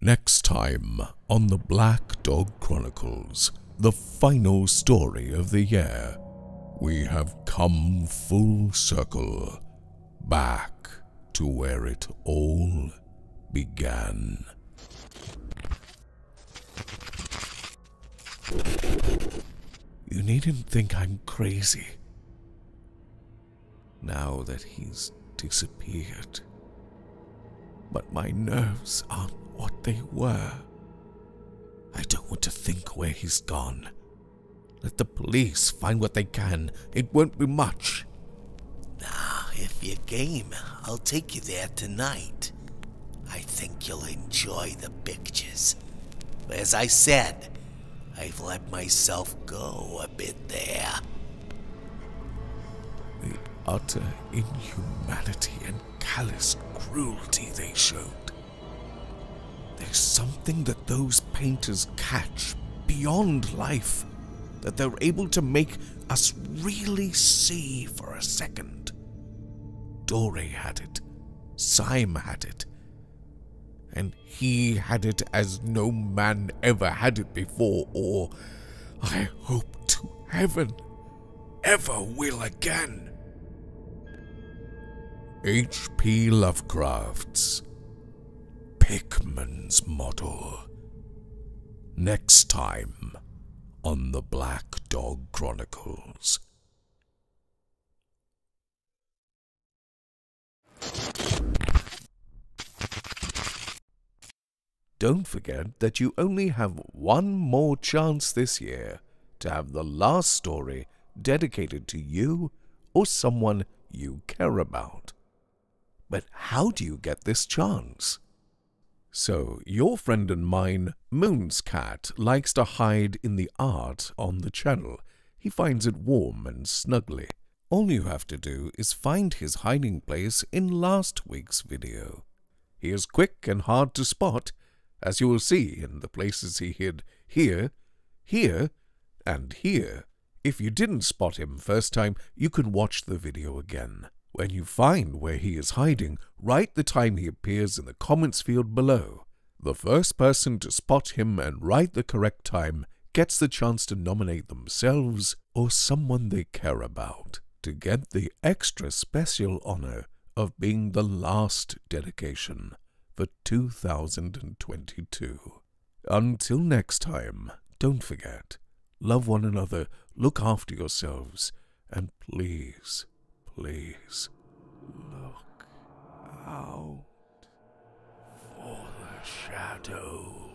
Next time on the Black Dog Chronicles, the final story of the year, we have come full circle back to where it all began. You needn't think I'm crazy. Now that he's disappeared. But my nerves aren't what they were. I don't want to think where he's gone. Let the police find what they can. It won't be much. Now, if you're game, I'll take you there tonight. I think you'll enjoy the pictures. As I said, I've let myself go a bit there. The utter inhumanity and callous cruelty they showed. Something that those painters catch beyond life that they're able to make us really see for a second. Dore had it, Sime had it, and he had it as no man ever had it before, or I hope to heaven ever will again. H.P. Lovecraft's Pickman's Model. Next time on the Black Dog Chronicles. Don't forget that you only have one more chance this year to have the last story dedicated to you or someone you care about. But how do you get this chance? So, your friend and mine, Moon's cat, likes to hide in the art on the channel. He finds it warm and snuggly. All you have to do is find his hiding place in last week's video. He is quick and hard to spot, as you will see in the places he hid here, here, and here. If you didn't spot him first time, you can watch the video again. When you find where he is hiding, write the time he appears in the comments field below. The first person to spot him and write the correct time gets the chance to nominate themselves or someone they care about to get the extra special honor of being the last dedication for 2022. Until next time, don't forget, love one another, look after yourselves, and please, please, look out for the shadows.